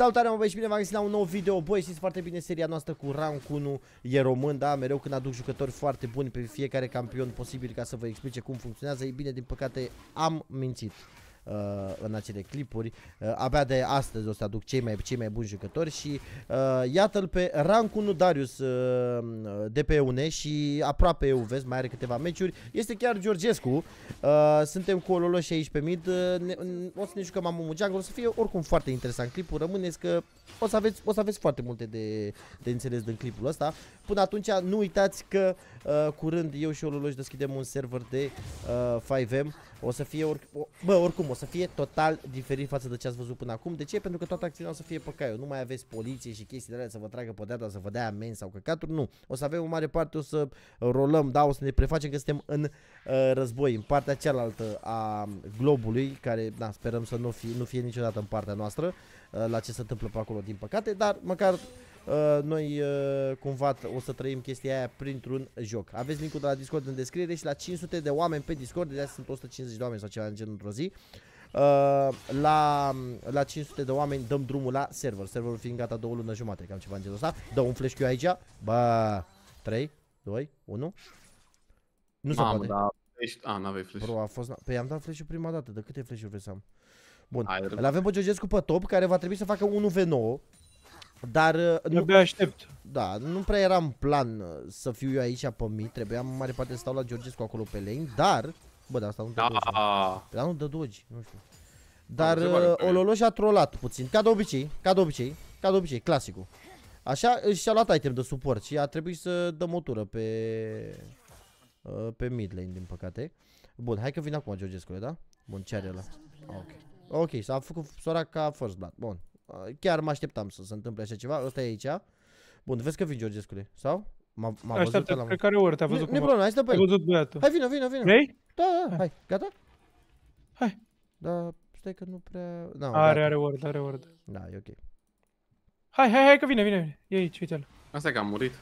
Salutare mă băieți, bine v-am găsit la un nou video. Băi, știți foarte bine seria noastră cu rank 1 E român, da, mereu când aduc jucători foarte buni pe fiecare campion posibil Ca să vă explice cum funcționează Ei bine, din păcate am mințit uh, în acele clipuri. Uh, abia de astăzi o să aduc cei mai, cei mai buni jucători și uh, iată-l pe rank 1 Darius uh, de pe UNE și aproape eu vezi, mai are câteva meciuri. Este chiar Georgescu. Uh, suntem cu Ololoși aici pe mid. Uh, ne, o să ne jucăm Amumu Jungle. O să fie oricum foarte interesant clipul. Rămâneți că o să aveți, o să aveți foarte multe de, de înțeles din clipul ăsta. Până atunci nu uitați că uh, curând eu și Ololoși deschidem un server de uh, 5M. O să fie, or, o, bă, oricum, o să fie total diferit față de ce ați văzut până acum. De ce? Pentru că toată acțiunea o să fie pe caiu. Nu mai aveți poliție și chestii de alea să vă tragă pe deada, să vă dea amenzi sau căcaturi. Nu. O să avem o mare parte, o să rolăm, da, o să ne prefacem că suntem în uh, război, în partea cealaltă a globului, care, da, sperăm să nu fie, nu fie niciodată în partea noastră uh, la ce se întâmplă pe acolo, din păcate, dar măcar Uh, noi uh, cumva o să trăim chestia aia printr-un joc. Aveți linkul de la Discord în descriere și la 500 de oameni pe Discord, de sunt 150 de oameni sau ceva în genul într-o zi. Uh, la, la 500 de oameni dăm drumul la server. Serverul fiind gata două luni jumate, cam ceva în genul ăsta. Dă un flash Q aici. Ba, 3, 2, 1. Nu se poate. Da. Ești... A, n-aveai flash. Bro, a fost... Păi am dat flash prima dată. De câte flash-uri vrei să am? Bun. Îl avem pe Georgescu pe top, care va trebui să facă 1v9. Dar... Uh, nu, aștept. Da, nu prea eram plan uh, să fiu eu aici pe mii, trebuia în mare parte să stau la Georgescu acolo pe lane, dar... Bă, dar asta nu dă doji. Dar nu dă doji, nu știu. Dar uh, Ololo și-a trollat puțin, ca de obicei, ca de obicei, ca de obicei, clasicul. Așa și-a luat item de suport și a trebuit să dăm o tură pe... Uh, pe mid lane, din păcate. Bun, hai că vin acum Georgescu, da? Bun, ce are ăla? Ok. Ok, s-a făcut Soraca first blood, bun. Chiar mă așteptam să se întâmple așa ceva. Ăsta e aici. Bun, vezi că vin Georgescule, sau? M-a văzut Așteaptă, cred că are ori, te-a văzut cum. Nu hai să pe văzut băiatul. Hai, vină, vină, vină. Vrei? Da, da, hai. Gata? Hai. Da, stai că nu prea... No, are, gata. are word, are word. Da, e ok. Hai, hai, hai că vine, vine. E aici, uite-l. Asta e că am murit.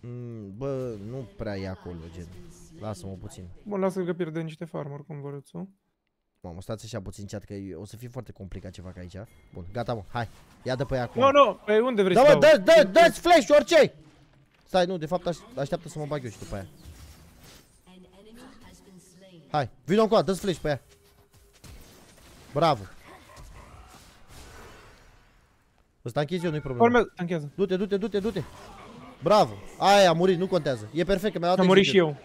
Mm, bă, nu prea e acolo, gen. Lasă-mă puțin. Bun, lasă că pierde niște farm oricum, vărățul. Mamă, stați așa puțin chat că o să fie foarte complicat ceva ca aici. Bun, gata mă, hai. Ia dă pe ea acum. Nu, nu, pe unde vrei da, să dau? Da, dă, dă, dă flash, orice! Stai, nu, de fapt aș, așteaptă să mă bag eu și după aia. Hai, vină încoa, dă-ți flash pe ea. Bravo. Ăsta închez eu, nu-i problemă. Du-te, du-te, du-te, du-te. Bravo. Aia a murit, nu contează. E perfect, că mi-a dat Am murit și eu.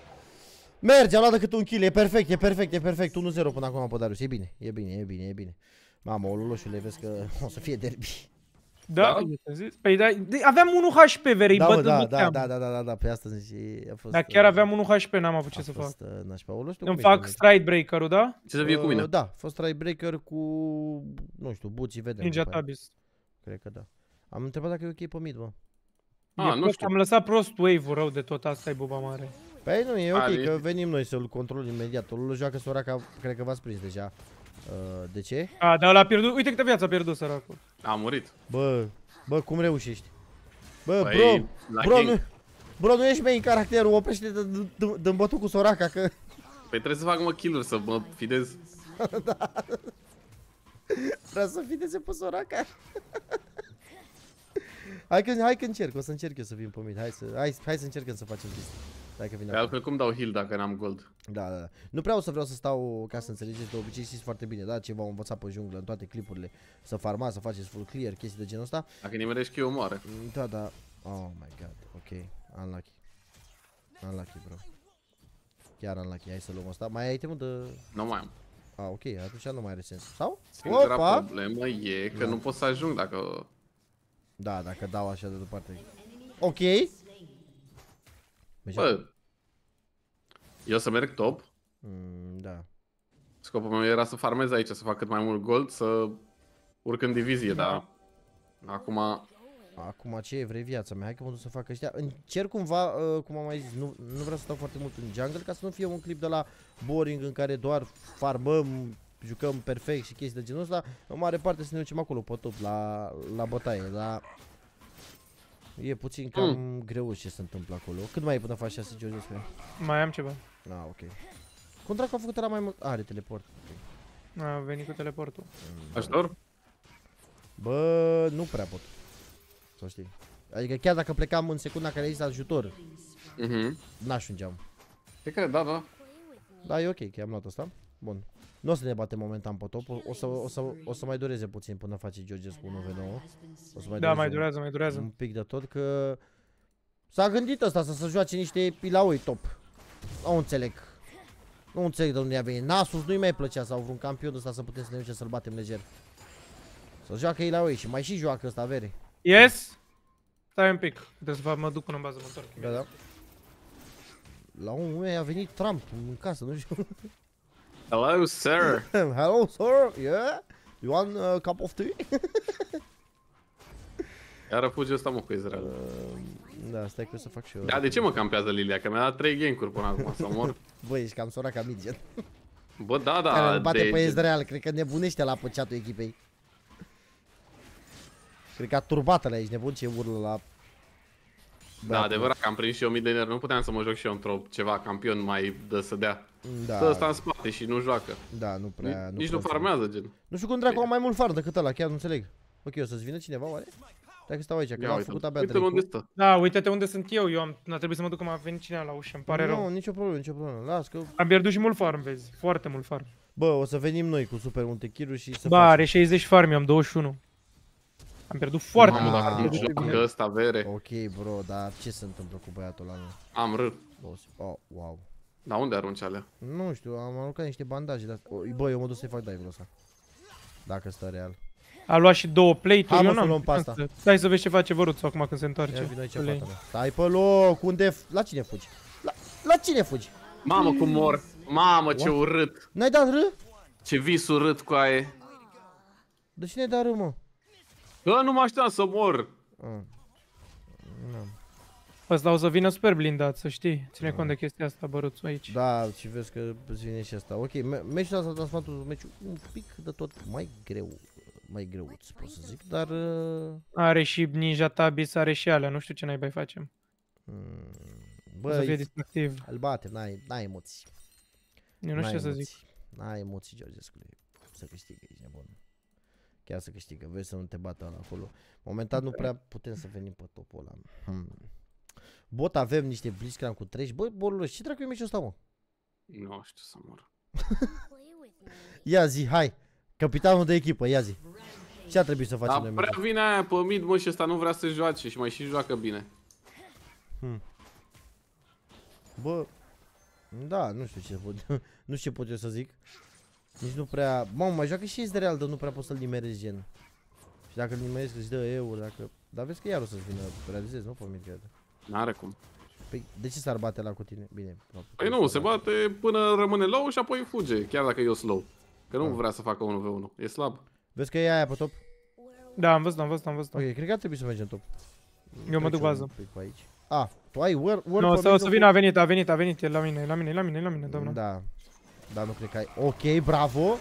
Merge, a luat decât un kill, e perfect, e perfect, e perfect 1-0 până acum pe Darius, e bine, e bine, e bine, e bine Mamă, Oluloșule, vezi că o să fie derby Da, da? Păi da, aveam 1 HP, verei, da, bă, da, da, da, da, da, da, da, pe asta și a fost... Da, chiar uh, aveam 1 HP, n-am avut ce să fac. Uh, nașpa. Oluș, Îmi fac stride breaker-ul, da? Ce să fie cu mine? Uh, da, a fost stride breaker cu, nu știu, buții, vedem. Ninja Tabis. Cred că da. Am întrebat dacă e ok pe mid, bă. Ah, nu știu. Am lăsat prost wave-ul rău de tot, asta e buba mare. Păi nu, e ok, Ali. că venim noi să-l controlăm imediat. Ăla joacă Soraka, cred că v-ați prins deja. Uh, de ce? A, dar l-a pierdut, uite câtă viață a pierdut săracul. A murit. Bă, bă, cum reușești? Bă, păi, bro, bro, nu, bro, nu ești main caracterul, oprește-te dă bătut cu Soraka, că... Păi trebuie să fac mă kill să mă fidez. da. Vreau să fideze pe Soraka. hai, că, hai că încerc, o să încerc eu să vin pe mine. Hai să, hai, hai să încercăm să facem chestii. Dacă vine pe altfel cum dau heal dacă n-am gold? Da, da, da. Nu vreau să vreau să stau, ca să înțelegeți, de obicei știți foarte bine, da? Ce v-am învățat pe junglă în toate clipurile. Să farmați, să faceți full clear, chestii de genul ăsta. Dacă nimerești eu moare. Da, da. Oh my god, ok. Unlucky. Unlucky, bro. Chiar unlucky, hai să luăm asta. Mai ai itemul de... Nu mai am. Ah, ok, atunci nu mai are sens. Sau? Singura Opa! problemă e că da. nu pot să ajung dacă... Da, dacă dau așa de departe. Ok. Bă, eu să merg top. Mm, da. Scopul meu era să farmez aici, să fac cât mai mult gold, să urc în divizie, da. dar acum... Acum ce e, vrei viața mea? Hai că mă duc să fac ăștia. Încerc cumva, uh, cum am mai zis, nu, nu vreau să stau foarte mult în jungle ca să nu fie un clip de la boring în care doar farmăm, jucăm perfect și chestii de genul ăsta. În mare parte să ne ducem acolo pe top, la, la bătaie, la E puțin cam mm. greu ce se întâmplă acolo. Cât mai e până faci 6 George spune? Mai am ceva. Ah, ok. Cum dracu a făcut la mai mult? Are teleport. Okay. A venit cu teleportul. Mm, Ajutor? Bă, nu prea pot. Să știi. Adică chiar dacă plecam în secunda care există ajutor, Mhm. n-ajungeam. Cred că da, da. Da, e ok că am luat asta. Bun. Nu o să ne batem momentan pe top, o să, o să, o să mai dureze puțin până face Georgescu 1v9. O să mai Da, mai un- durează, mai durează. un pic de tot că s-a gândit ăsta să se joace niște pilaui top. Nu înțeleg. Nu înțeleg de unde a venit. Nasus nu-i mai plăcea sau vreun campion ăsta să putem să ne ducem să-l batem leger. Să joacă Ilaoi și mai și joacă ăsta vere. Yes? Stai un pic. Trebuie să fac, mă duc până în bază, mă întorc. Da, da. La un moment a venit Trump în casă, nu știu. Hello, sir. Hello, sir. Yeah? You want a cup of tea? Iar fuge ăsta mă cu Israel. Uh, da, stai că o să fac și eu. Da, de ce mă campează Lilia? Că mi-a dat 3 gank-uri până acum să mor. Bă, ești cam sora ca Midget. Bă, da, da. care îl bate de- pe Ezreal, cred că nebunește la păceatul echipei. Cred că a turbat la aici, nebun ce urlă la... Da, băiatul. adevărat că am prins și eu mid laner, nu puteam să mă joc și eu într-o ceva campion mai de să dea. Da, Stă ăsta în spate și nu joacă. da, nu prea... Nici, nici nu prea farmează, gen. Nu știu cum dracu am mai mult farm decât ăla, chiar nu înțeleg. Ok, o să-ți vină cineva, oare? Dacă stau aici, că Ia l-am uite, făcut abia uite unde Drake-ul. stă. Da, uite-te unde sunt eu. Eu am, a trebuit să mă duc că m-a venit cineva la ușă, îmi pare nu, rău. nicio problemă, nicio problemă. Las că... Am pierdut și mult farm, vezi. Foarte mult farm. Bă, o să venim noi cu super multe kill și să Ba, facem. are 60 farm, eu am 21. Am pierdut foarte Mamă, mult. dacă Am nu pierdut Joacă bine. ăsta vere. Ok, bro, dar ce se întâmplă cu băiatul ăla? nu? Am râ. Boss. Oh, wow. Dar unde arunci alea? Nu știu, am aruncat niște bandaje de astea. Bă, eu mă duc să-i fac dive-ul ăsta. Dacă stă real. A luat și două plate-uri, Hai, mă, eu să n-am luăm pe asta. șansă. Stai să vezi ce face văruțul acum când se Ia întoarce. vino aici, Play. fata mea. Stai pe loc, unde... f- La cine fugi? La, la cine fugi? Mamă cum mor. Mamă ce urât. N-ai dat râ? Ce vis urât cu aia. De cine ai dat râ, mă? Bă, nu mă așteptam să mor. Ah. Nu. Ăsta o să vină super blindat, să știi. Ține cont de chestia asta, băruțul aici. Da, și vezi că îți vine și asta. Ok, me- meciul ăsta s-a transformat un meciul un pic de tot mai greu. Mai greuț, pot să zic, dar... Uh, Are și Ninja Tabis, are și alea, nu știu ce naibai facem. mm, O să fie bă, distractiv. îl bate, n-ai, n-ai emoții. Eu nu știu N-ai ce să zic. emoții. N-ai emoții, Georgescu. Să câștigă, ești nebun. Chiar să câștigă, vezi să nu te bată ăla acolo. Momentan nu prea putem să venim pe topul ăla. Hmm. Bot avem niște Blitzcrank cu 30. Bă, bolul ce dracu e meciul ăsta, mă? Nu știu să mor. Ia zi, hai. Capitanul de echipă, ia zi. Ce a trebuit să facem Dar noi? prea meciul? vine aia pe mid, mă, și ăsta nu vrea să joace și mai și joacă bine. Bă, da, nu știu ce pot, nu știu ce pot eu să zic. Nici nu prea, mamă, mai joacă și Ezreal, dar nu prea poți să-l nimerezi gen. Și dacă îl nimerezi îți dă euro, dacă... Dar vezi că iar o să-ți vină, realizezi, nu? Pe mine, cred. N-are cum. Păi, de ce s-ar bate la cu tine? Bine. Păi nu, se bate până rămâne low și apoi fuge, chiar dacă e slow. Că nu Ah. vrea să facă 1v1, e slab. Vezi că e aia pe top? Da, am văzut, am văzut, am văzut. Ok, cred că ar trebui să mergem top. Eu mă Trec duc și eu bază. un pic pe aici. Ah, tu ai word, word Nu, pe să, o să mijlocul- vină, a venit, a venit, a venit, e la mine, e la mine, e la mine, e la mine, e la mine, doamna. Da. Dar nu cred că ai. Ok, bravo.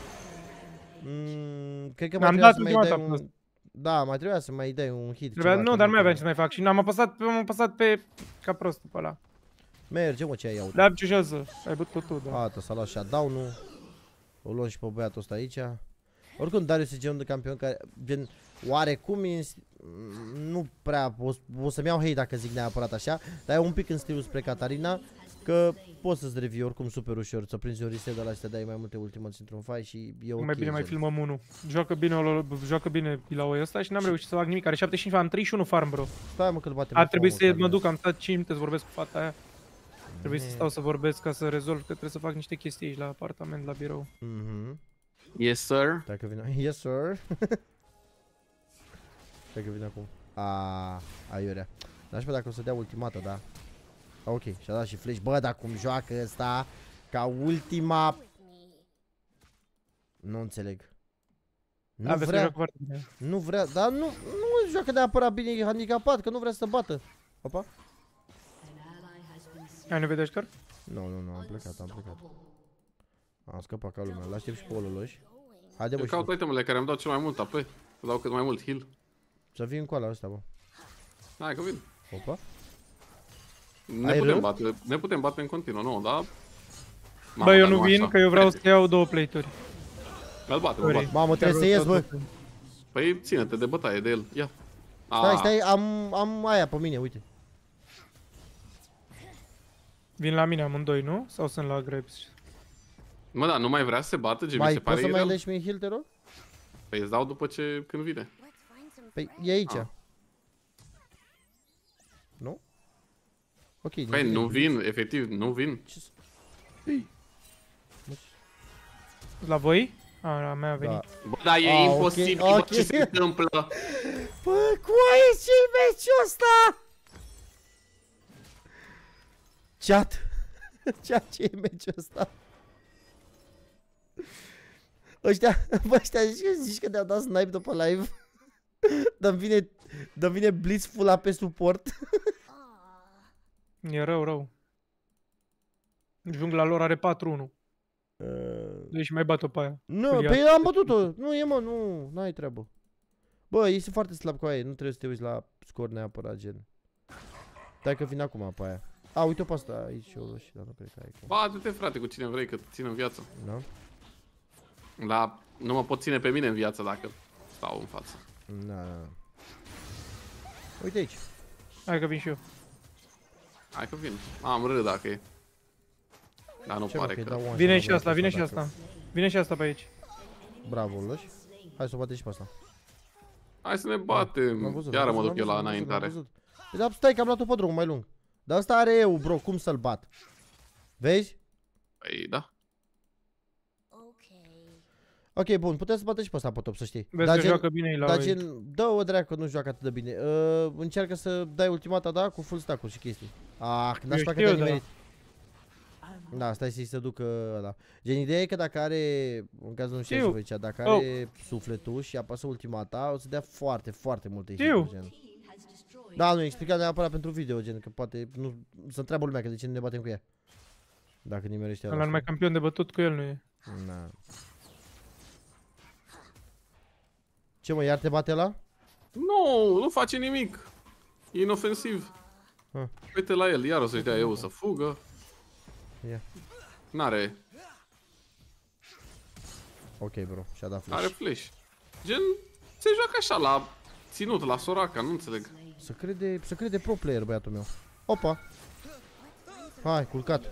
Mm, cred că mai Am trebuia dat să mai ultima dai dată un... Da, mai trebuia să mai dai un hit. Trebuia, ceva, nu, că dar nu mai aveam cred ce să mai fac și n-am apăsat, am apăsat pe ca prostul pe ăla. că- Merge, mă, ce ai aud. Da, ciușează, ai bătut tu, da. Ata, s-a luat shutdown-ul. O luăm și pe băiatul ăsta aici. Oricum, Darius e genul de campion care, gen, oarecum e, în st- mm, nu prea, o, o să-mi iau hate dacă zic neapărat așa, dar e un pic în stilul spre Catarina, că poți să-ți revii oricum super ușor, să prinzi o reset de la și te dai mai multe ultimați într-un fight și e ok. mai bine mai gen. filmăm unul. Joacă bine, o, joacă bine la oi ăsta și n-am reușit să fac nimic. Are 75, am 31 farm, bro. Stai mă că-l batem. Ar mă, trebui mă, să mă Catarina. duc, am stat 5 minute să vorbesc cu fata aia. Trebuie să Mm. stau să vorbesc ca să rezolv, că trebuie să fac niște chestii aici la apartament, la birou. Mhm. Yes, sir. Dacă vine... Yes, sir. Dacă vine acum. A, aiurea. N-aș pe dacă o să dea ultimată, da. A, ok, și-a dat și flash. Bă, dar cum joacă ăsta ca ultima... Nu înțeleg. Nu Aveți că vrea, joacă foarte bine. nu vrea, dar nu, nu joacă neapărat bine, e handicapat, că nu vrea să bată. Opa. Ai nevoie de ajutor? Nu, nu, nu, am plecat, am plecat. Am scăpat ca lumea, l-aștept și pe ololoși. Haide bă Eu și caut tu. itemele care îmi dau cel mai mult AP. Îmi dau cât mai mult heal. să vin cu ala ăsta, bă. Hai că vin. Opa. Ne Ai putem râu? bate, ne putem bate în continuu, nu, da? Bă, eu dar nu vin, așa. că eu vreau să iau două plate-uri. Îl bate, îl Sorry. bate. Mamă, trebuie să ies, bă. Păi Păi ține-te de bătaie de el. Ia. Stai, Ah, stai, am, am aia pe mine, uite. Vin la mine amândoi, nu? Sau sunt la Grapes? Mă, da, nu mai vrea să se bată, ce mi Mai se pare poți să mai ireal. leși mie heal, te rog? Păi îți dau după ce, când vine. Păi e aici. Ah. Nu? Ok, Păi vine. nu vin, efectiv, nu vin. Ce s- La voi? A, la mea a venit. Da. Bă, dar e Ah, ok, imposibil ok. bă, ce se întâmplă. Bă, coaie, ce-i meciul ăsta? Chat. Chat, ce e meciul ăsta? Ăștia, bă, ăștia zici că, zici că ne-au dat snipe după live? Dar vine, dar vine Blitz full AP suport. E rău, rău. Jungla lor are 4-1. Uh, Deci mai bat-o pe aia. nu, Curia. pe eu am bătut-o. Nu e, mă, nu, n-ai treabă. Bă, este foarte slab cu aia, nu trebuie să te uiți la scor neapărat, gen. Dai că vin acum pe aia. A, uite-o pe asta aici, eu și dar nu cred că ai cum. Bate-te, frate, cu cine vrei, că te țin în viață. Da? La... Nu mă pot ține pe mine în viață dacă stau în față. Da, da, da. Uite aici. Hai că vin și eu. Hai că vin. Am râd dacă e. Dar nu Ce mă, pare că-i că... dau one Vine shot și la asta, vine și dacă- asta. Vine și asta pe aici. Bravo, Lăș. Hai să o bate și pe asta. Hai să ne Am batem. văzut, Iară am mă văzut, duc eu am la văzut, am înaintare. văzut. Păi da, stai că am luat-o pe drum mai lung. Dar asta are eu, bro, cum să-l bat? Vezi? Păi da. Ok, bun, puteți să bate și pe ăsta pe top, să știi. Vezi Dar că gen- joacă bine la Dar voi. gen, dă-o dracu, nu joacă atât de bine. Uh, încearcă să dai ultimata, da, cu full stack și chestii. Ah, când aș Eu facă știu, te-ai da. nimerit. Da, stai să-i se ducă ăla. Gen, ideea e că dacă are, în cazul nu știu Știu. și voi cea, dacă Oh. are sufletul și apasă ultimata, o să dea foarte, foarte multe Știu. hit gen. Da, nu, explica neapărat pentru video, gen, că poate, nu, să întreabă lumea că de ce nu ne batem cu ea. Dacă nimerește Ăla ăla. numai campion de bătut cu el nu e. Na. Ce mă, iar te bate la? Nu, nu face nimic. E inofensiv. Ah. Uite la el, iar o să-și dea eu să fugă. Ia. N-are, Ok, bro, și-a dat flash. are flash. Gen, se joacă așa la ținut, la soraca, nu înțeleg. Să crede, să crede pro player băiatul meu. Opa. Hai, culcat.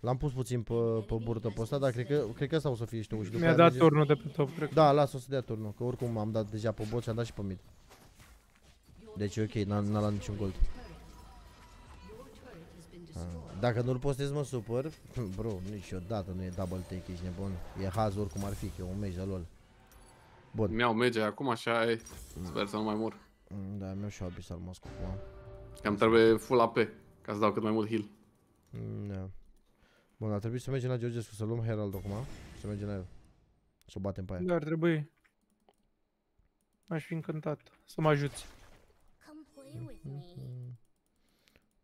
L-am pus puțin pe, pe burtă pe ăsta, dar cred că, cred că ăsta o să fie și tu. Și după Mi-a aia dat merge- turnul de pe top, cred. Da, lasă o să dea turnul, că oricum am dat deja pe bot și am dat și pe mid. Deci e ok, n-a, n-a luat niciun gold. Ah, Dacă nu-l postez mă supăr, bro, niciodată nu e double take, ești nebun. E haz oricum ar fi, că e un mage de lol. Bun, Mi-au mege acum, așa e. Sper să nu mai mor. Mm, da, mi-au și abisal moscu acum. Că îmi trebuie full AP, ca să dau cât mai mult heal. Mm, Da. Bun, ar trebui să mergem la Georgescu să luăm Herald acum. Să mergem la el. Să o batem pe aia. Da, ar trebui. Aș fi încântat să mă ajuți.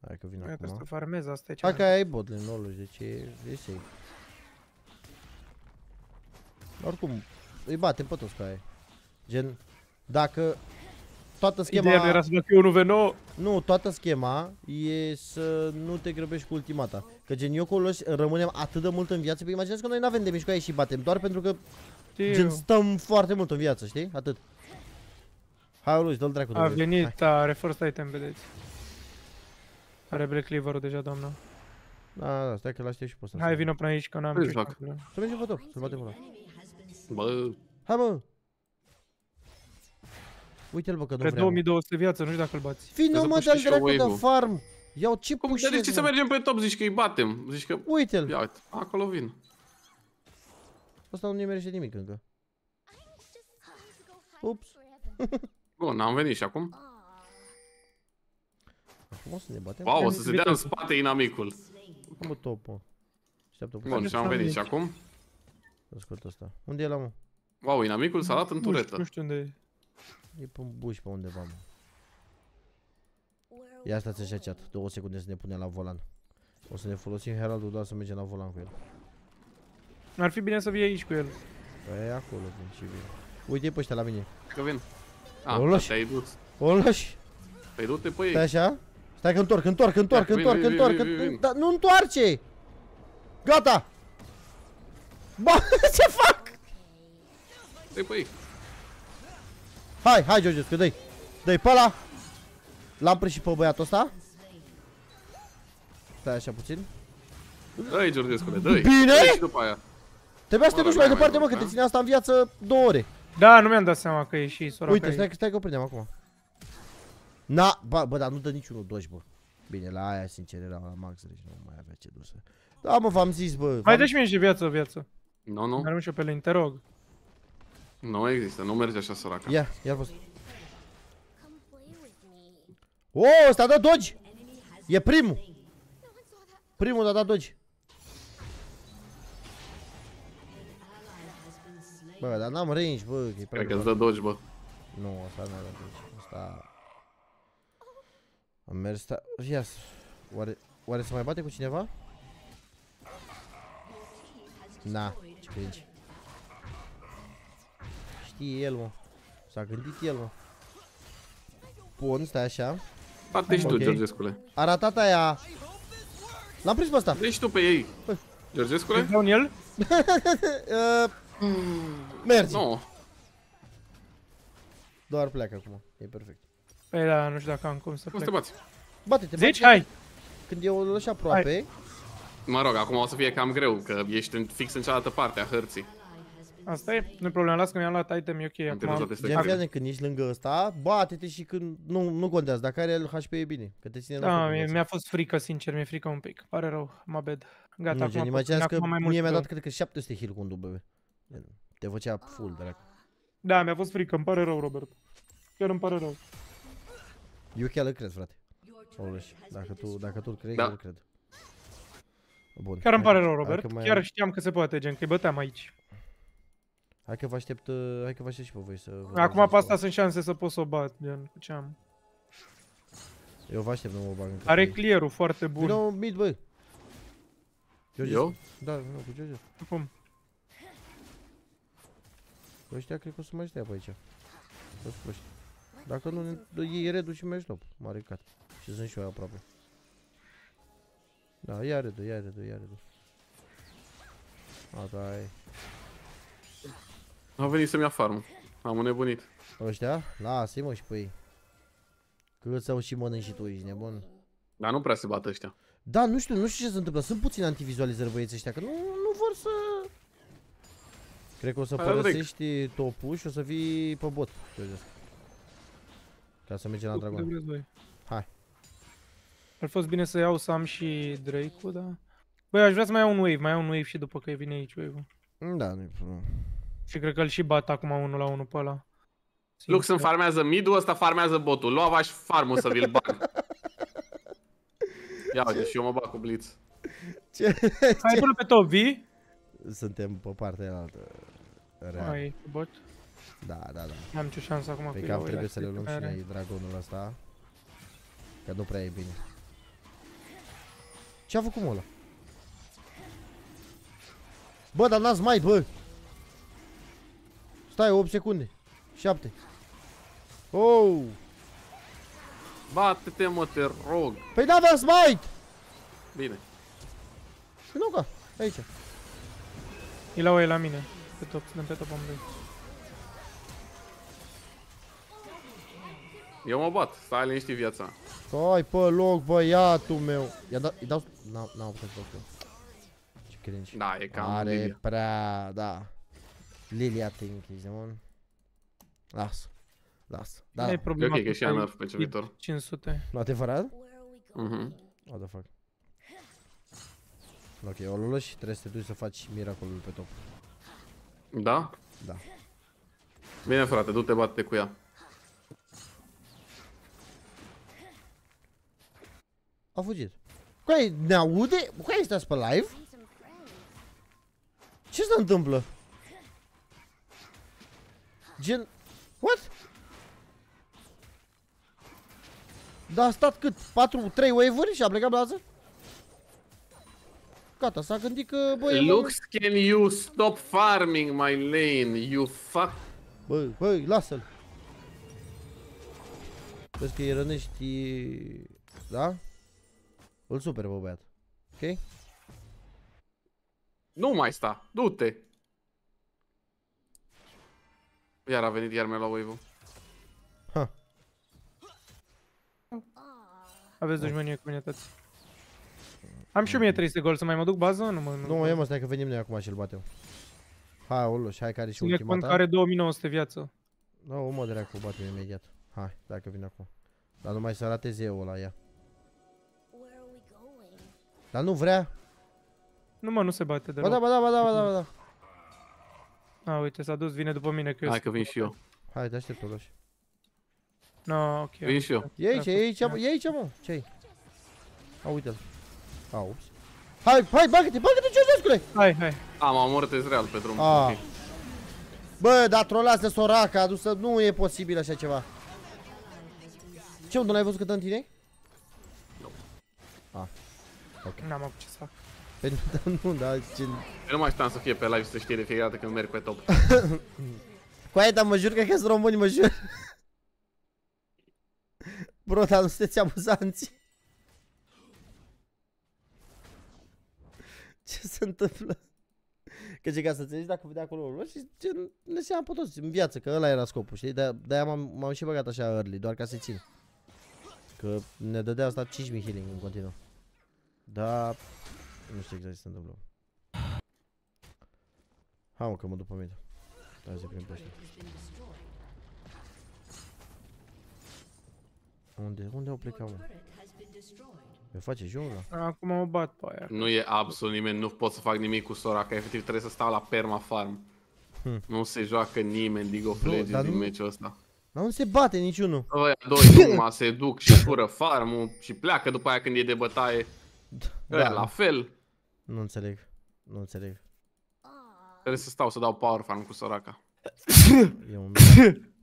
Hai că vin Ia trebuie să acum. farmez, asta e cea Hai că mai... ai bot lane lol, deci e, e safe. Oricum, îi batem pe toți pe aia. Gen, dacă toată schema... Ideea nu era să fac eu 1v9. Nu, toată schema e să nu te grăbești cu ultimata. Că gen eu cu Oloș rămânem atât de mult în viață, pe imaginează că noi nu avem de mișcare și batem, doar pentru că gen Știu. stăm foarte mult în viață, știi? Atât. Hai Oloș, dă-l dracu de A vezi. Hai. venit, da, are first item, vedeți. Are Black Cleaver-ul deja, doamna. Da, da, stai că l-aștept și pe ăsta. Hai, vină până aici, că n-am Ce ce fac? fac. Să mergem pe top, să-l batem ăla. Bă, Hai mă! Uite-l bă că nu Pe vrea. mă. 2200 viață, nu știu dacă îl bați. Vino Trebuie mă, să dă-l puși și dracu eu de wave-ul. farm! Iau ce cum, dar de pușezi, ce să mă? mergem pe top? Zici că îi batem. Zici că... Uite-l! Ia uite, acolo vin. Ăsta nu nimerește nimic încă. Ups. Bun, am venit și acum. Acum o să ne batem? Wow, o să se dea în Uite. spate inamicul. Am mă top, mă. Așteaptă puțin. Bun, și am venit și acum. Să scot ăsta. Unde e la mă? Wow, inamicul s-a dat în Nu știu, turetă. nu știu unde e. E pe un buș pe undeva, mă. Ia stați așa chat, două secunde să ne punem la volan. O să ne folosim Heraldul doar să mergem la volan cu el. Ar fi bine să vii aici cu el. Păi e acolo, vin și vin. Uite pe ăștia la mine. Că vin. Ah, O da, lași. te-ai dus. O lași? Păi du-te pe Stai ei. așa? Stai că întorc, întorc, întorc, Ia, vin, întorc, vin, întorc, vin, vin, vin. întorc. Da, nu întoarce! Gata! Ba, ce fac? Stai pe ei. Hai, hai, Georgescu, dă-i. Dă-i pe ăla. L-am prins și pe băiatul ăsta. Stai așa puțin. Dă-i, Georgescule, dă-i. Bine! Dă-i și după aia. Trebuia să te Mă duci rog, mai hai mai departe, mă, mult, că te da? ține asta în viață două ore. Da, nu mi-am dat seama că e și Soraka Uite, aici. stai, stai că o prindem acum. Na, bă, bă, dar nu dă niciunul doci, bă. Bine, la aia, sincer, era la max, deci nu mai avea ce dusă. Da, mă, v-am zis, bă. Mai v-am- dă și mie și viață, viață. Nu, nu. Mai rămân și eu pe lane, te rog. Nu există, nu merge așa săraca. Ia, ia fost. Oh, ăsta dă dogi! E primul! Primul dar da dogi. Bă, dar n-am range, bă, că e prea Cred că îți greu. dă dodge, bă. Nu, asta nu era dodge. Asta... Am mers, sta... Ia, să- oare, oare se mai bate cu cineva? Na, ce cringe. Știe el, mă. S-a gândit el, mă. Bun, stai așa. Bate și tu, Ok. Georgescule. A ratat aia. L-am prins pe ăsta. Dă și tu pe ei. Bă. Georgescule? Îți dau în el? Uh, mergi. Nu. Doar pleacă acum. E perfect. Păi da, nu știu dacă am cum să Cum să te plec. bați? Bate-te, Zici? bate Hai! Când e o așa aproape. Mă rog, acum o să fie cam greu, că ești în, fix în cealaltă parte a hărții. Asta e, nu-i problemă, las că mi-am luat item, e ok Am pierdut acum. toate Gen, stările. fii când ești lângă ăsta, bate-te și când nu, nu contează. Dacă are el HP e bine, că te ține la Da, foc în mie- viață. mi-a fost frică, sincer, mi-e frică un pic. Pare rău, mă bed. Gata, nu, acum gen, pot imaginează să că acum mai mult mie mi-a rău. dat cred că 700 heal cu un dublu, Gen, Te făcea full, dracu. Da, mi-a fost frică, îmi pare rău, Robert. Chiar îmi pare rău. Eu chiar îl cred, frate. Oleș, dacă tu, dacă tu îl crezi, Da. eu îl cred. Bun. Chiar îmi hai- pare rău, hai Robert. că mai Chiar am- știam că se poate, gen, că îi băteam aici. Hai că vă aștept, uh, hai că vă aștept și pe voi să vă Acum dați pe asta mișto. sunt șanse să pot să o bat, gen, cu ce am. Eu vă aștept, nu mă bag încă. Are pe- clear foarte bun. Vino mid, bă. George, Eu? Da, nu, cu George. Cum? Ăștia cred că o să mai stea pe aici. Toți proști. Dacă nu, ne- ei redul și mergi top. Mare cat. Și sunt și eu aproape. Da, ia redul, ia redul, ia redul. Asta e. Au venit să-mi ia farm. Am înnebunit. Ăștia? Lasă-i mă și pe ei. Că să și mănânci și tu, ești nebun. Dar nu prea se bat ăștia. Da, nu știu, nu știu ce se întâmplă. Sunt puține antivizualizări băieții ăștia, că nu, nu vor să... Cred că o să Hai, Rodric. părăsești topul și o să vii pe bot. George. Ca să mergem la Cât de dragon. vreți voi. Hai. Ar fost bine să iau Sam și Drake-ul, da? Băi, aș vrea să mai iau un wave, mai iau un wave și după că vine aici wave-ul. Da, nu-i problemă. Și cred că îl și bat acum unul la unul pe ăla. Lux îmi Sincer. farmează midul, ăsta farmează botul. Lua vaș și farmul să vi-l bag. Ia uite, și eu mă bag cu blitz. Ce? Hai până pe top, vii? Suntem pe partea altă. Real. Hai, bot. Da, da, da. N-am nicio șansă acum Pe cu cam el, trebuie să le luăm și are. noi dragonul ăsta. Că nu prea e bine. Ce a făcut mă ăla? Bă, dar n-ați mai, bă! Stai, 8 secunde. 7. Oh! Bate-te mă, te rog. Păi n-avea smite! Bine. Păi nu ca, aici. E la e la mine. Pe top, suntem pe top amândoi. Eu mă bat, stai liniștit viața. Stai pe loc, băiatul meu. I-a dat, îi dau... N-am n-am putut să dau Ce cringe. Da, e cam Are Lilia. prea, da. Lilia think, ești demon. Las. Las. Da. E E problema ok, că cu și ea ai nerf pe ce viitor. 500. Nu adevărat? Mhm. What the fuck? Ok, o lulă și trebuie să te duci să faci miracolul pe top. Da? Da. Bine frate, du-te, bate cu ea. A fugit. Coai, ne aude? Coai, stați pe live? Ce se întâmplă? Gen... What? Da, a stat cât? 4, 3 wave-uri și a plecat blaza? Gata, s-a gândit că, bă, e Lux, can you stop farming my lane, you fuck? Bă, bă, lasă-l. Vezi că îi rănești... Da? Îl super, bă, băiat. Ok? Nu mai sta, du-te. Iar a venit, iar mi-a luat wave-ul. Ha. Aveți dușmanie cu mine, tăți. Am și 1300 gol, să mai mă duc bază? Nu mă... Nu, mă, e mă, stai că venim noi acum și îl bateu. Hai, Oluș, hai care și Sine ultima ta. care 2900 viață. Nu, no, mă, de cu batem imediat. Hai, dacă vine acum. Dar numai să arate zeul la ia. Dar nu vrea. Nu mă, nu se bate da, deloc. Ba da, ba da, ba da, ba da, ba da. A, uite, s-a dus, vine după mine că eu Hai sunt- că vin și eu. Hai, te aștept, Oloș. No, ok. Vin și eu. E aici, Da, e aici, mă, e aici, mă. Ce-i? A, uite-l. A, ups. Hai, hai, bagă-te, bagă-te, Georgescule! Hai, hai. Am omorât Ezreal pe drum. Ah. Ok. Bă, dar trolați soraca, adusă, nu e posibil așa ceva. Ce, unde n-ai văzut cât în tine? N-am avut ce să fac. Pentru că nu, da, ce... Eu nu mai știam să fie pe live să știe de fiecare dată când merg pe top. Cu aia, dar mă jur că că sunt români, mă jur. Bro, dar nu sunteți amuzanți. Ce se întâmplă? Că ce ca să înțelegi dacă vedea acolo urmă și ce ne seama pe toți în viață, că ăla era scopul, știi? De- De-aia m-am, m-am și băgat așa early, doar ca să țin. Că ne dădea asta 5000 healing în continuu. Da, nu știu exact ce se întâmplă. Hai mă, că mă duc pe mine. Hai să prin pe ăștia. Unde? Unde au plecat, mă? Me face jungla? Acum o bat pe aia. Nu e absolut nimeni, nu pot să fac nimic cu Soraka, efectiv trebuie să stau la perma farm. Hmm. Nu se joacă nimeni League of Bro, Legends dar din nu- meciul ăsta. Dar nu se bate niciunul. Ăia doi numai se duc și fură farmul și pleacă după aia când e de bătaie. Ăia Da, la fel. Nu înțeleg. Nu înțeleg. Trebuie să stau să dau power farm cu Soraka. E un...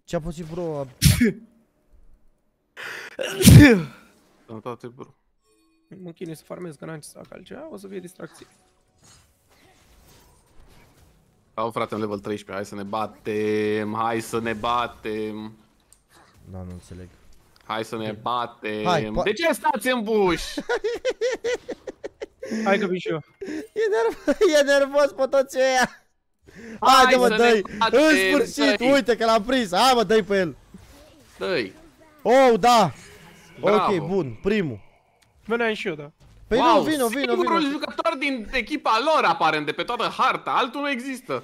Ce-a pățit, bro? A- Sănătate, bro. Mă chinui să farmez, că n-am ce să fac altceva, o să fie distracție. Au frate în level 13, hai să ne batem, hai să ne batem. Da, nu înțeleg. Hai să ne batem. Hai, po- de ce stați în buș? Hai că vin și eu. E, nerv- e nervos pe toți ăia. Haide mă, să ne dă batem, În sfârșit, dă-i. uite că l-am prins. Hai mă, dă pe el. Dă-i. Oh, da. Bravo. Ok, bun, primul. Veneam și eu, da. Păi wow, nu, vino, vino, singurul vino. jucător din echipa lor aparent de pe toată harta, altul nu există.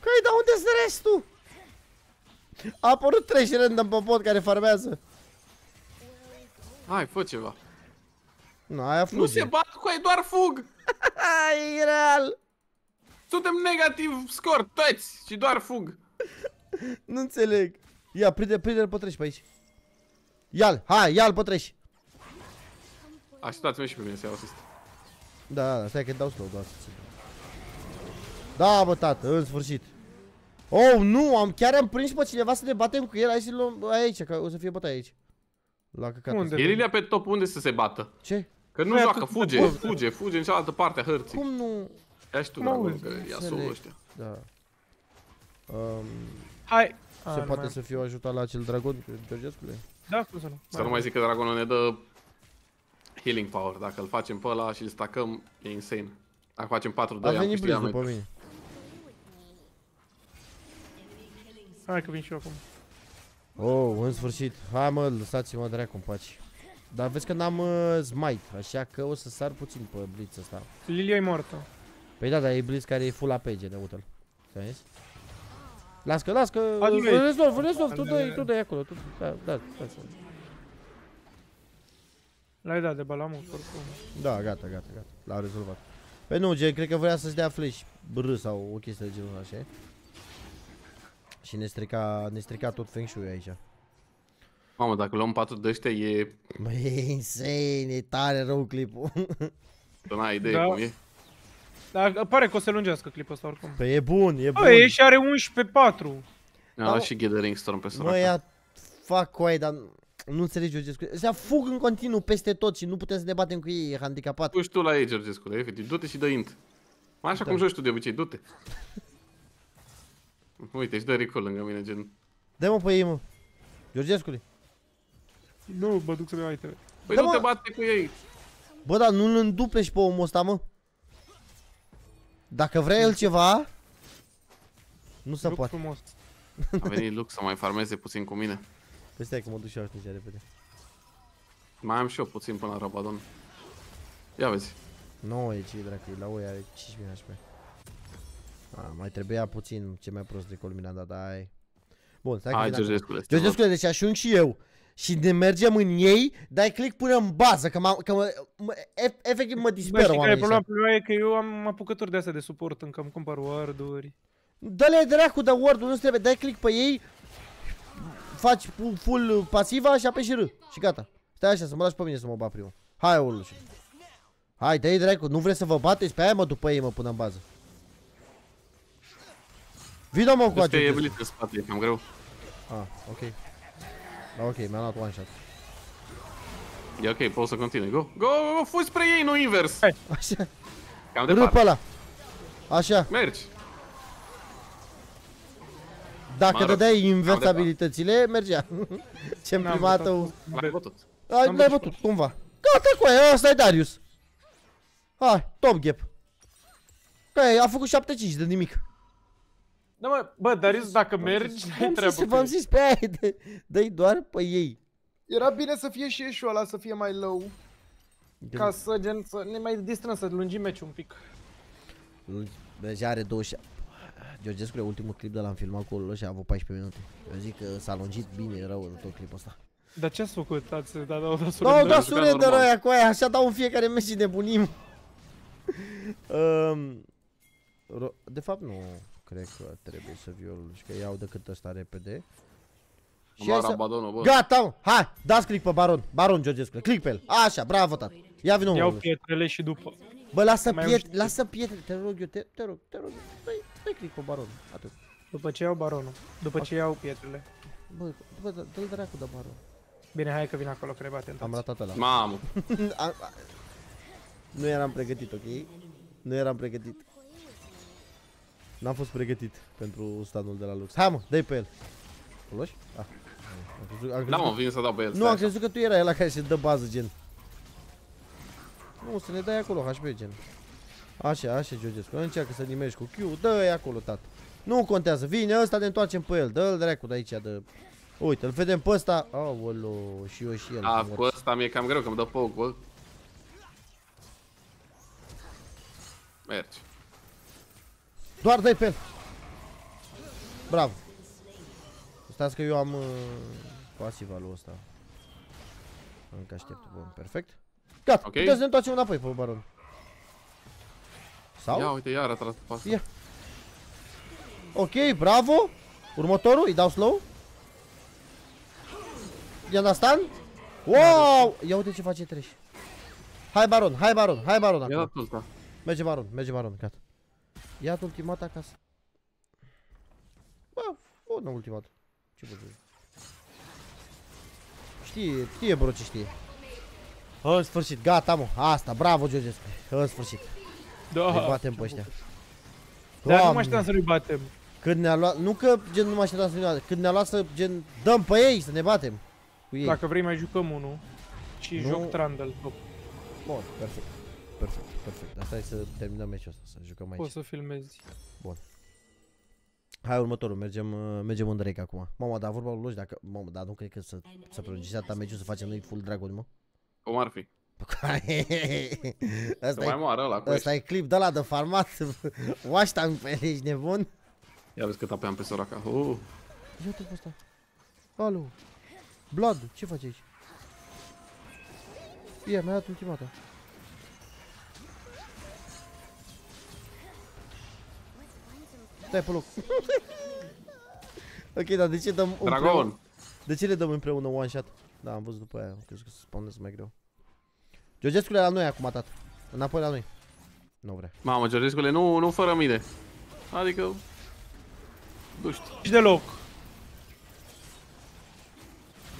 Căi, dar unde-s restul? A apărut trei random pe pod care farmează. Hai, fă ceva. Nu, aia Nu fluge. se bat cu ei, doar fug. Ai, e real. Suntem negativ scor toți și doar fug. Nu înțeleg. Ia, prinde, prinde-l pe treci pe aici. Ia-l, hai, ia-l pe treci. Așteptați-mă și pe mine să iau asist. Da, da, stai că dau slow, doar să țin. Da, bă, tată, în sfârșit. Oh, nu, am chiar am prins pe cineva să ne batem cu el, hai să luăm aici, că o să fie bătaie aici. La căcat. Unde? E Lilia pe top unde să se bată. Ce? Că nu Păi joacă, atât de fuge, mult. fuge, fuge în cealaltă parte a hărții. Cum nu? Ia și tu, Mă Dragon, auzi, că ia înțeleg. solo ăștia. Da. Um, Hai. A, se nu poate mai să fiu ajutat la acel dragon, Georgescule? am. Da, cum să nu. Să nu mai zic că Dragonul ne dă healing power. Dacă îl facem pe ăla și îl stacăm, e insane. Dacă facem 4 A 2 am venit Blitz câștigat după noi. mine. Hai că vin și eu acum. Oh, în sfârșit. Hai mă, lăsați-mă dracu în pace. Dar vezi că n-am uh, smite, așa că o să sar puțin pe Blitz ăsta. Lilia e moartă. Păi da, dar e Blitz care e full AP, gen, uite-l. Ți-am zis? Las că, las că, Adu-l îl aici. rezolv, îl rezolv, tu Adu-l dă-i, aici. tu dă acolo, tu, da, da, da, să- L-ai dat de balamut, oricum. da, gata, gata, gata, l-a rezolvat. Păi nu, gen, cred că vrea să-ți dea flash brâ sau o chestie de genul așa, e? Și ne strica, ne strica tot Feng Shui aici. Mamă, dacă luăm 4 de ăștia, e... Bă, e insane, e tare rău clipul. Tu n-ai idee Da. cum e. Dar pare că o să lungească clipul ăsta oricum. Păi e bun, e bun. Bă, e și are 11 4. Mi-a Au- luat și Gathering Storm pe Mă, Soraka. ia, fac coai, dar nu înțelegi Georgescu. Ăștia fug în continuu peste tot și nu putem să ne batem cu ei, e handicapat. Tu și tu la ei, Georgescu, efectiv. Du-te și dă int. Mai așa Da. cum joci tu de obicei, du-te. Uite, și dă recall lângă mine, gen... Dă-mă pe ei, mă. Georgescule. Nu, mă duc să beau item. Păi Da, nu mă. te bate cu ei. Bă, dar nu-l înduplești pe omul ăsta, mă. Dacă vrea el ceva, nu se Duc poate. frumos. A venit Lux să mai farmeze puțin cu mine. Păi stai că mă duc și eu atunci repede. Mai am și eu puțin până la Rabadon. Ia vezi. 9 e ce dracu, la oi are 5000 HP. A, mai trebuia puțin ce mai prost de culmina, da, da, ai. Bun, stai că Hai, vin acum. Georgescule. Georgescule, deci ajung și eu și ne mergem în ei, dai click până în bază, că, m că mă, mă, ef, efectiv mă Bă, disperă știi care e oamenii problema? ăștia. Problema e că eu am apucături de astea de suport, încă îmi cumpăr ward-uri. Dă-le dracu de word nu trebuie, dai click pe ei, faci fu- full pasiva și apeși R și gata. Stai așa, să mă lași pe mine să mă bat primul. Hai, Oluș. Hai, dă-i dracu, nu vreți să vă bateți? Pe aia mă după ei mă pun în bază. Vino mă cu Deci că e acest. blitz în spate, e cam greu. Ah, ok. Da, ok, mi-am luat one shot. E ok, poți să continui. Go, go, go, go, fugi spre ei, nu invers. Hai. Așa, Cam râp departe. ăla. Așa, Mergi. dacă Mă rog, dădeai invers cam departe. abilitățile, mergea. Ce în N-am prima dată... votat. L-ai bătut. Ai, Am l-ai văzut bătut, cumva. Gata cu aia, ăsta e Darius. Hai, top gap. Că a făcut 75 de nimic. Da, mă, bă, Darius, dacă mergi, ai V-am treabă zis, cu v-am el. zis pe aia, dă- dă-i doar pe ei. Era bine să fie și ieșul ăla să fie mai low. Ca să gen să ne mai distrăm, să lungim meciul un pic. Deja are 20... Georgescu, ultimul clip de l-am filmat cu ăla și a avut 14 minute. Eu zic că s-a lungit bine rău în tot clipul ăsta. Dar ce ați făcut? Ați dat, dat, dat Da, surândă? da, jucat surrender normal. aia cu aia, așa dau în fiecare meci și nebunim. um, ro- de fapt nu cred că trebuie să violul și că iau decât ăsta repede. Și Am hai luat să... Rabadonul, bă. Gata, mă. hai, dați click pe Baron, Baron Georgescu, click pe el. Așa, bravo, tată. Ia vină Iau mă. pietrele și după. Bă, lasă Mai pietre, știu. lasă pietre, te rog eu, te, te rog, te rog. Dai, dai click pe Baron, atât. După ce iau baronul. După ce iau pietrele. Bă, bă, dă- dă-l dracu de Baron. Bine, hai că vin acolo, că ne batem Am toți. ratat ăla. Mamă. A- a- nu eram pregătit, ok? Nu eram pregătit. N-am fost pregătit pentru standul de la Lux. Hai mă, dai pe el. Îl luași? Ah. Am crezut, am Da, crezut mă, vin să dau pe el. nu, stai am așa. crezut că tu erai ăla care se dă bază, gen. Nu, să ne dai acolo, HP, gen. Așa, așa, Georgescu. Încearcă să nimești cu Q, dă-i acolo, tată. Nu contează, vine ăsta, ne întoarcem pe el. Dă-l dracu de aici, de... Uite, îl vedem pe ăsta. Aolo, și eu și el. A, mor. cu ăsta mi-e cam greu, că îmi dă poke, bă. Mergi. Doar dai pe el. Bravo. Stați că eu am uh, pasiva lui ăsta. Încă aștept. Bun, perfect. Gata, Ok. puteți să ne întoarcem înapoi pe baron. Sau? Ia uite, iar a tras pe asta. Ia. Ok, bravo. Următorul, îi dau slow. You understand? Wow! Ia uite ce face trash. Hai baron, hai baron, hai baron Ia acum. dat ulta. Merge baron, merge baron, gata. Ia ultimata acasă. Bă, bună ultimata. Ce pot să zic? Știe, știe bro ce știe. În sfârșit, gata mă, asta, bravo Georgescu, în sfârșit. Da. Ne batem pe ăștia. Dar nu Doamne. mă așteptam să nu-i batem. Când ne-a luat, nu că gen nu mă așteptam să ne luat, când ne-a luat să gen dăm pe ei să ne batem cu ei. Dacă vrei mai jucăm unul. Și Nu. joc Trundle. Top. Bun, perfect. Perfect, perfect. Asta e să terminăm meciul ăsta, să jucăm aici. Poți să filmezi. Hai următorul, mergem, uh, mergem în Drake acum. Mamă, dar vorba lui Loș, dacă, mamă, dar nu cred că să, să prelungește atâta meciul să facem noi full dragon, mă. Cum ar fi? Asta Să mai e, moară ăla cu asta e clip de la de farmat. Watch time pe el, ești nebun? Ia vezi cât apeam pe soraca. Uh. Ia uite pe ăsta. Alo. Blood, ce faci aici? Ia, mi-a dat ultimata. Stai pe loc. ok, dar de ce dăm împreună? Dragon! De ce le dăm împreună one shot? Da, am văzut după aia, am crezut că se spawnez mai greu. Georgescu la noi acum, tată. Înapoi la noi. Nu vrea. Mamă, Georgescule, nu, nu fără mine. Adică... Nu știu. Și deloc.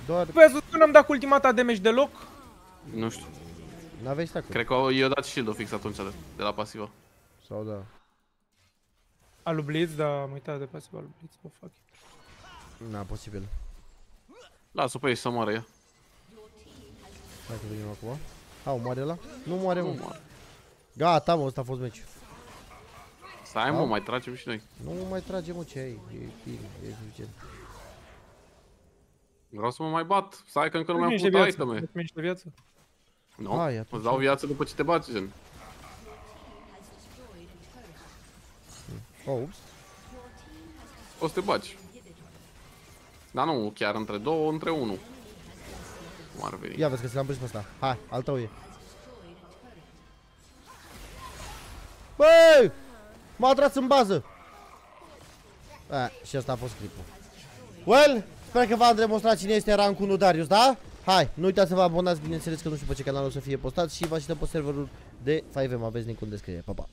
Doar Păi ați văzut că n-am dat cu ultimata damage deloc? Nu știu. n-aveai stack Cred că eu dat shield-ul fix atunci de, de la pasivă. Sau da. Al lui Blitz, da, am uitat de pasiv al lui Blitz, bă, fuck. Na, posibil. Lasă pe ei să moară ea. Hai că venim acum. Au, moare ăla? Nu moare, Nu mă. moară. Gata, mă, ăsta a fost meci. Stai mă, Au. mai tragem și noi. Nu mai trage, mă, ce ai. E bine, e suficient. Vreau să mă mai bat. Stai că încă nu Dă-mi mi-am niște făcut viață. iteme. Dă-mi niște viață. Nu? Hai, atunci. Îți dau viață după ce te bați, gen. Oh, ups. O să te baci. Dar nu chiar între două, între unu. Cum ar veni. Ia vezi că ți l-am prins pe ăsta. Hai, al tău e. Băi! M-a tras în bază. A, și asta a fost clipul. Well, sper că v-am demonstrat cine este rank 1 Darius, da? Hai, nu uitați să vă abonați, bineînțeles că nu știu pe ce canal o să fie postat și vă așteptăm pe serverul de 5M, aveți link în descriere. Pa, pa!